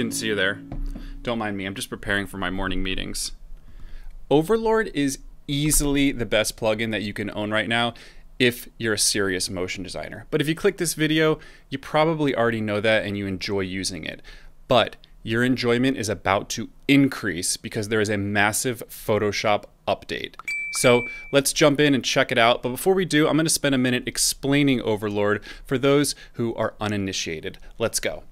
Didn't see you there. Don't mind me, I'm just preparing for my morning meetings. Overlord is easily the best plugin that you can own right now if you're a serious motion designer. But if you click this video, you probably already know that and you enjoy using it. But your enjoyment is about to increase because there is a massive Photoshop update. So let's jump in and check it out. But before we do, I'm going to spend a minute explaining Overlord for those who are uninitiated. Let's go.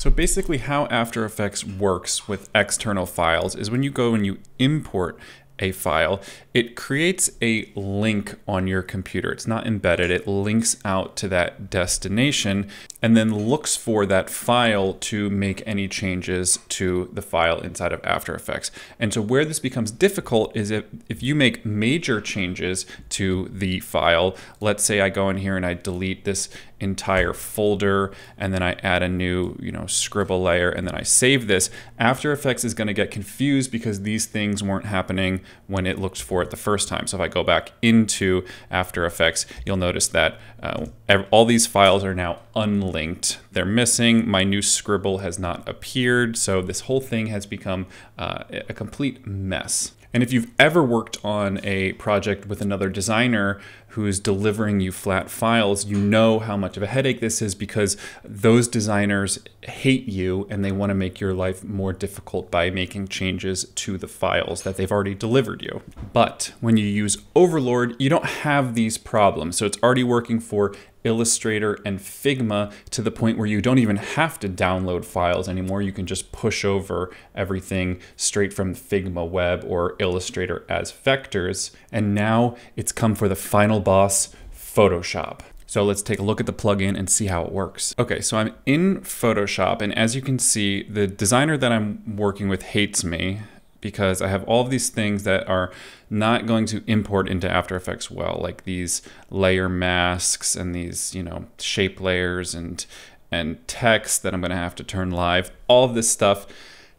So basically how After Effects works with external files is when you go and you import a file, it creates a link on your computer. It's not embedded, it links out to that destination and then looks for that file to make any changes to the file inside of After Effects. And so where this becomes difficult is if, if you make major changes to the file, let's say I go in here and I delete this entire folder and then I add a new, you know, scribble layer and then I save this, After Effects is going to get confused because these things weren't happening when it looked for it the first time. So if I go back into After Effects, you'll notice that uh, all these files are now unlinked. They're missing. My new scribble has not appeared. So this whole thing has become uh, a complete mess. And if you've ever worked on a project with another designer who's delivering you flat files, you know how much of a headache this is because those designers hate you and they want to make your life more difficult by making changes to the files that they've already delivered you. But when you use Overlord, you don't have these problems. So it's already working for Illustrator and Figma to the point where you don't even have to download files anymore. You can just push over everything straight from Figma Web or Illustrator as vectors. And now it's come for the final boss, Photoshop. So let's take a look at the plugin and see how it works. Okay, so I'm in Photoshop, and as you can see, the designer that I'm working with hates me because I have all of these things that are not going to import into After Effects well, like these layer masks and these, you know, shape layers and and text that I'm going to have to turn live. All of this stuff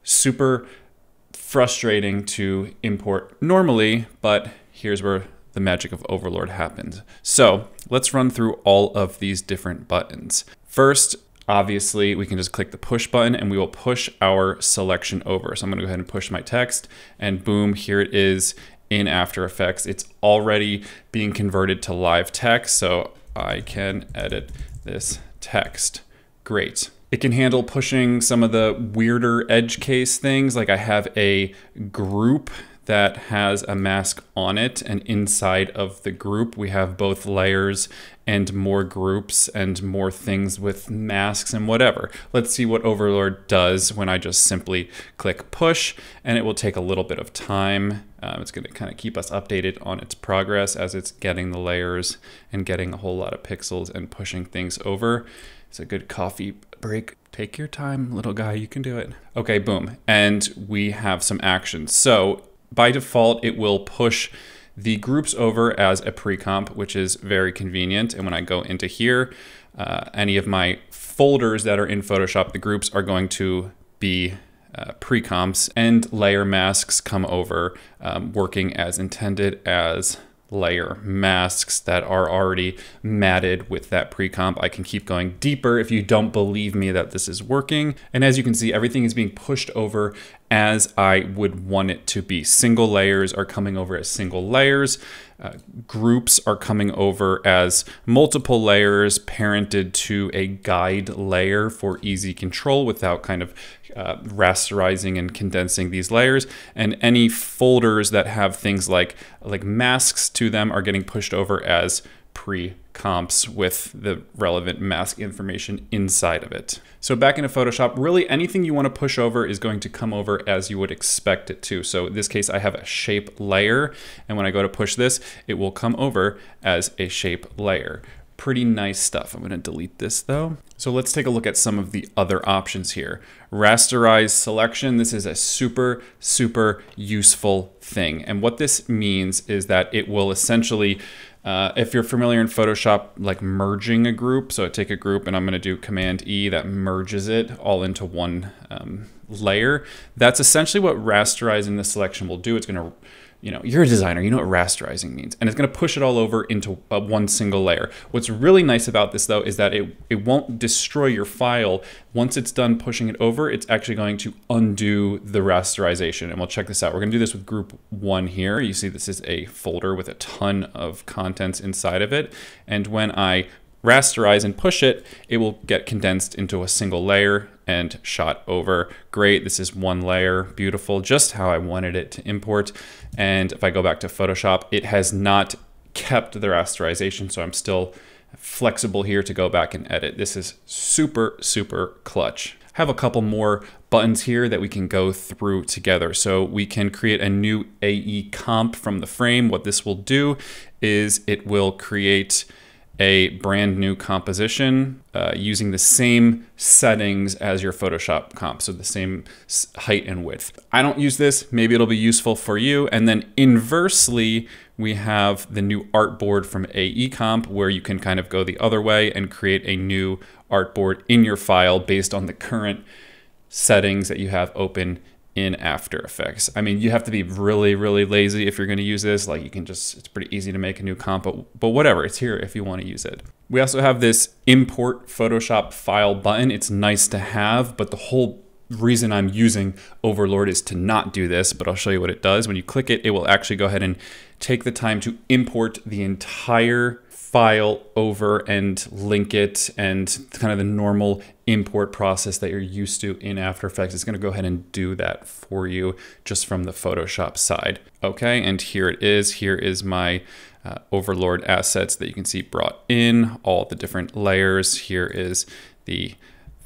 super frustrating to import normally, but here's where the magic of Overlord happens. So let's run through all of these different buttons. First, obviously we can just click the push button and we will push our selection over. So I'm gonna go ahead and push my text and boom, here it is in After Effects. It's already being converted to live text, so I can edit this text. Great. It can handle pushing some of the weirder edge case things, like I have a group that has a mask on it and inside of the group we have both layers and more groups and more things with masks and whatever. Let's see what Overlord does when I just simply click push and it will take a little bit of time. Um, it's going to kind of keep us updated on its progress as it's getting the layers and getting a whole lot of pixels and pushing things over. It's a good coffee break. Take your time, little guy, you can do it. Okay, boom. And we have some actions. So by default, it will push the groups over as a pre-comp, which is very convenient. And when I go into here, uh, any of my folders that are in Photoshop, the groups are going to be uh, pre-comps and layer masks come over um, working as intended as layer masks that are already matted with that pre-comp. I can keep going deeper if you don't believe me that this is working. And as you can see, everything is being pushed over as I would want it to be. Single layers are coming over as single layers. Uh, groups are coming over as multiple layers parented to a guide layer for easy control without kind of uh, rasterizing and condensing these layers. And any folders that have things like like masks to them are getting pushed over as pre comps with the relevant mask information inside of it. So back into Photoshop, really anything you want to push over is going to come over as you would expect it to. So in this case, I have a shape layer, and when I go to push this, it will come over as a shape layer. Pretty nice stuff. I'm going to delete this though. So let's take a look at some of the other options here. Rasterize selection. This is a super, super useful thing. And what this means is that it will essentially uh, if you're familiar in Photoshop, like merging a group, so I take a group and I'm going to do Command E that merges it all into one um, layer. That's essentially what rasterizing the selection will do. It's going to you know, you're a designer, you know what rasterizing means. And it's going to push it all over into one single layer. What's really nice about this though is that it, it won't destroy your file. Once it's done pushing it over, it's actually going to undo the rasterization. And we'll check this out. We're going to do this with group one here. You see this is a folder with a ton of contents inside of it. And when I rasterize and push it, it will get condensed into a single layer and shot over. Great, this is one layer, beautiful, just how I wanted it to import. And if I go back to Photoshop, it has not kept the rasterization, so I'm still flexible here to go back and edit. This is super, super clutch. have a couple more buttons here that we can go through together. So we can create a new AE comp from the frame. What this will do is it will create a brand new composition uh, using the same settings as your Photoshop comp, so the same height and width. I don't use this, maybe it'll be useful for you. And then inversely, we have the new artboard from AE comp where you can kind of go the other way and create a new artboard in your file based on the current settings that you have open in After Effects. I mean, you have to be really, really lazy if you're going to use this. Like you can just, it's pretty easy to make a new comp, but, but whatever, it's here if you want to use it. We also have this import Photoshop file button. It's nice to have, but the whole reason I'm using Overlord is to not do this, but I'll show you what it does. When you click it, it will actually go ahead and take the time to import the entire file over and link it and kind of the normal import process that you're used to in After Effects. It's going to go ahead and do that for you just from the Photoshop side. Okay, and here it is. Here is my uh, Overlord assets that you can see brought in, all the different layers. Here is the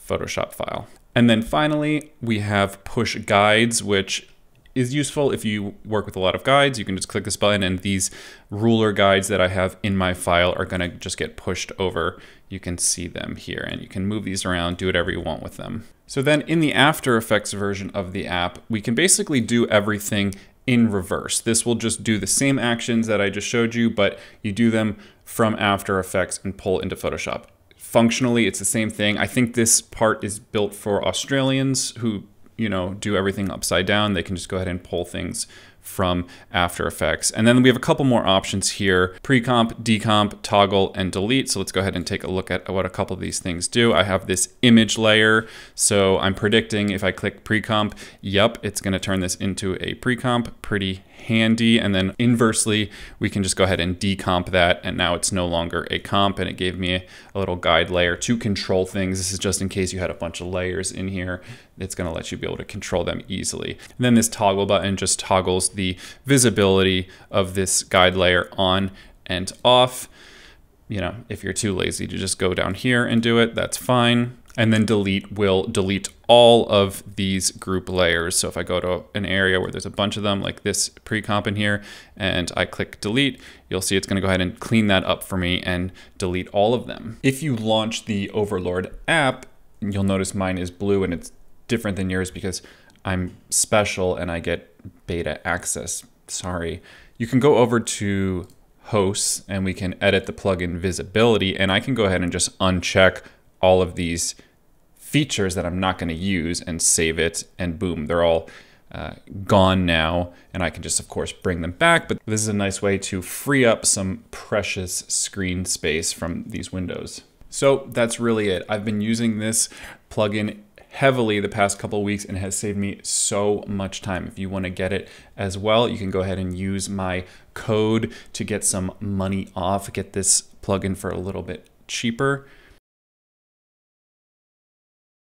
Photoshop file. And then finally, we have push guides, which is useful if you work with a lot of guides. You can just click this button and these ruler guides that I have in my file are gonna just get pushed over. You can see them here and you can move these around, do whatever you want with them. So then in the After Effects version of the app, we can basically do everything in reverse. This will just do the same actions that I just showed you, but you do them from After Effects and pull into Photoshop. Functionally, it's the same thing. I think this part is built for Australians who you know, do everything upside down. They can just go ahead and pull things from After Effects. And then we have a couple more options here, pre-comp, decomp, toggle, and delete. So let's go ahead and take a look at what a couple of these things do. I have this image layer. So I'm predicting if I click pre-comp, yep, it's gonna turn this into a pre-comp, pretty handy. And then inversely, we can just go ahead and decomp that. And now it's no longer a comp and it gave me a little guide layer to control things. This is just in case you had a bunch of layers in here. It's gonna let you be able to control them easily. And then this toggle button just toggles the visibility of this guide layer on and off. You know, if you're too lazy to just go down here and do it, that's fine and then delete will delete all of these group layers. So if I go to an area where there's a bunch of them like this pre-comp in here and I click delete, you'll see it's gonna go ahead and clean that up for me and delete all of them. If you launch the Overlord app, you'll notice mine is blue and it's different than yours because I'm special and I get beta access. Sorry. You can go over to hosts and we can edit the plugin visibility and I can go ahead and just uncheck all of these features that I'm not going to use and save it, and boom, they're all uh, gone now. And I can just, of course, bring them back. But this is a nice way to free up some precious screen space from these windows. So that's really it. I've been using this plugin heavily the past couple weeks and has saved me so much time. If you want to get it as well, you can go ahead and use my code to get some money off, get this plugin for a little bit cheaper.